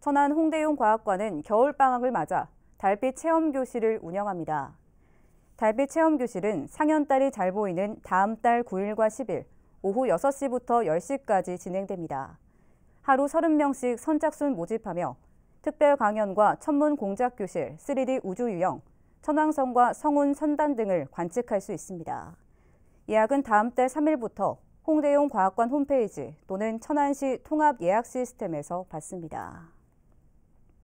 천안 홍대용 과학관은 겨울방학을 맞아 달빛 체험 교실을 운영합니다. 달빛 체험 교실은 상현달이 잘 보이는 다음 달 9일과 10일 오후 6시부터 10시까지 진행됩니다. 하루 30명씩 선착순 모집하며 특별 강연과 천문 공작 교실, 3D 우주 유형, 천왕성과 성운 선단 등을 관측할 수 있습니다. 예약은 다음 달 3일부터 홍대용 과학관 홈페이지 또는 천안시 통합 예약 시스템에서 받습니다.